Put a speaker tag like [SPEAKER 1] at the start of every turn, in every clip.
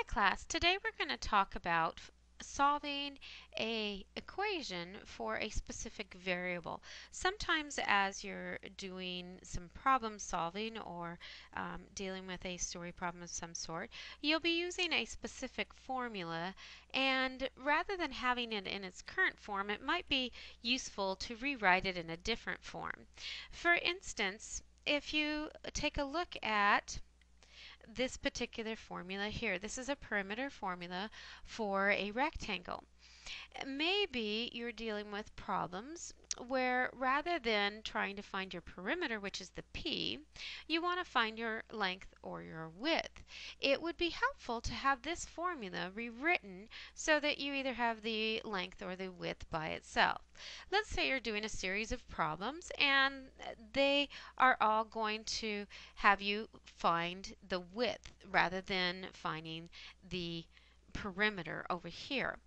[SPEAKER 1] Hi class, today we're going to talk about solving a equation for a specific variable. Sometimes as you're doing some problem solving or um, dealing with a story problem of some sort, you'll be using a specific formula and rather than having it in its current form, it might be useful to rewrite it in a different form. For instance, if you take a look at this particular formula here. This is a perimeter formula for a rectangle. Maybe you're dealing with problems where rather than trying to find your perimeter, which is the P, you want to find your length or your width. It would be helpful to have this formula rewritten so that you either have the length or the width by itself. Let's say you're doing a series of problems and they are all going to have you find the width rather than finding the perimeter over here.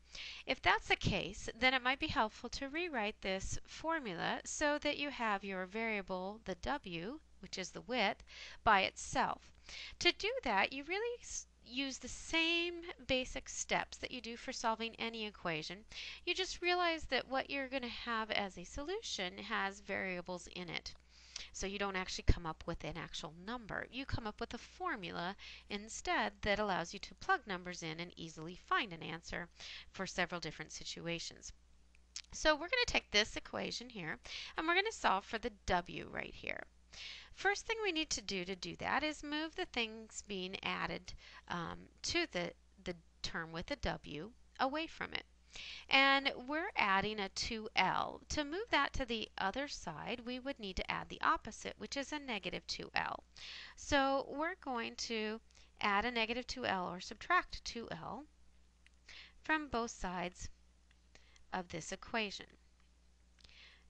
[SPEAKER 1] If that's the case, then it might be helpful to rewrite this formula so that you have your variable, the w, which is the width, by itself. To do that, you really use the same basic steps that you do for solving any equation. You just realize that what you're going to have as a solution has variables in it. So you don't actually come up with an actual number. You come up with a formula instead that allows you to plug numbers in and easily find an answer for several different situations. So we're going to take this equation here and we're going to solve for the w right here. First thing we need to do to do that is move the things being added um, to the, the term with a w away from it. And we're adding a 2L. To move that to the other side, we would need to add the opposite, which is a negative 2L. So we're going to add a negative 2L or subtract 2L from both sides of this equation.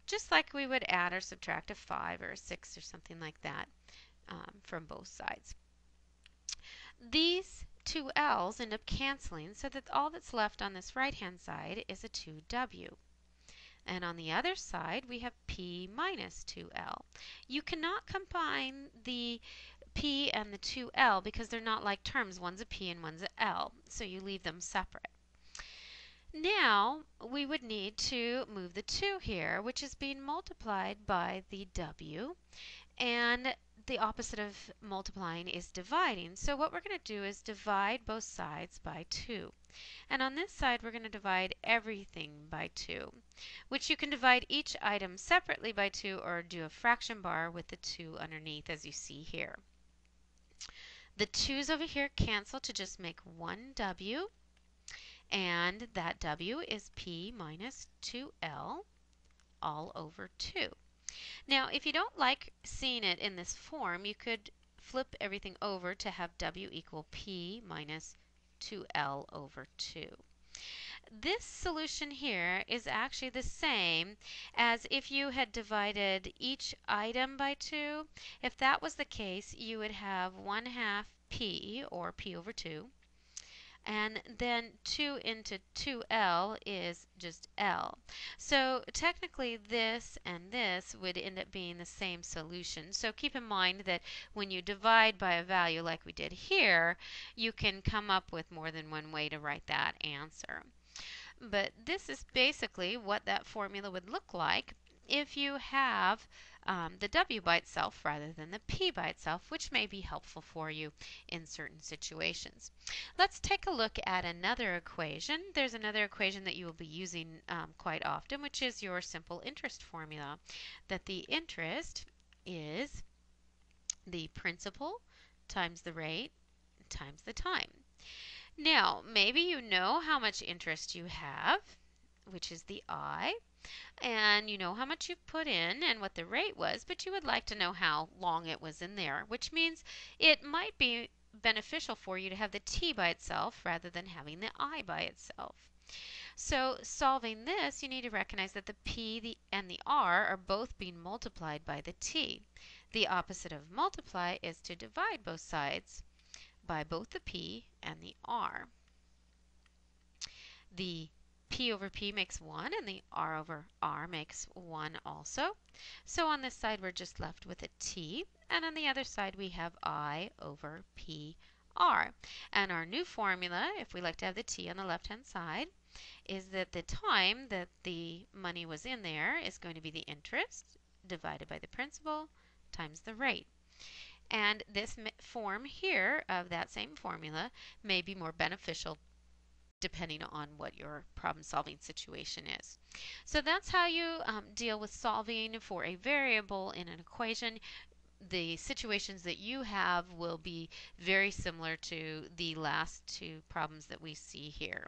[SPEAKER 1] Just like we would add or subtract a 5 or a 6 or something like that um, from both sides. These two L's end up canceling so that all that's left on this right hand side is a 2W. And on the other side, we have P minus 2L. You cannot combine the P and the 2L because they're not like terms. One's a P and one's a L, so you leave them separate. Now, we would need to move the 2 here, which is being multiplied by the W. And the opposite of multiplying is dividing. So what we're going to do is divide both sides by 2. And on this side, we're going to divide everything by 2, which you can divide each item separately by 2 or do a fraction bar with the 2 underneath as you see here. The 2's over here cancel to just make one W, and that W is P minus 2L all over 2. Now, if you don't like seeing it in this form, you could flip everything over to have W equal P minus 2L over 2. This solution here is actually the same as if you had divided each item by 2. If that was the case, you would have 1 half P, or P over 2, and then 2 into 2L is just L. So technically this and this would end up being the same solution. So keep in mind that when you divide by a value like we did here, you can come up with more than one way to write that answer. But this is basically what that formula would look like if you have um, the W by itself rather than the P by itself, which may be helpful for you in certain situations. Let's take a look at another equation. There's another equation that you will be using um, quite often, which is your simple interest formula, that the interest is the principal times the rate times the time. Now, maybe you know how much interest you have, which is the I, and you know how much you've put in and what the rate was, but you would like to know how long it was in there, which means it might be beneficial for you to have the t by itself rather than having the i by itself. So solving this, you need to recognize that the p the, and the r are both being multiplied by the t. The opposite of multiply is to divide both sides by both the p and the r. The P over P makes 1 and the R over R makes 1 also. So on this side we're just left with a T and on the other side we have I over PR. And our new formula, if we like to have the t on the left-hand side, is that the time that the money was in there is going to be the interest divided by the principal times the rate. And this form here of that same formula may be more beneficial depending on what your problem solving situation is. So that's how you um, deal with solving for a variable in an equation. The situations that you have will be very similar to the last two problems that we see here.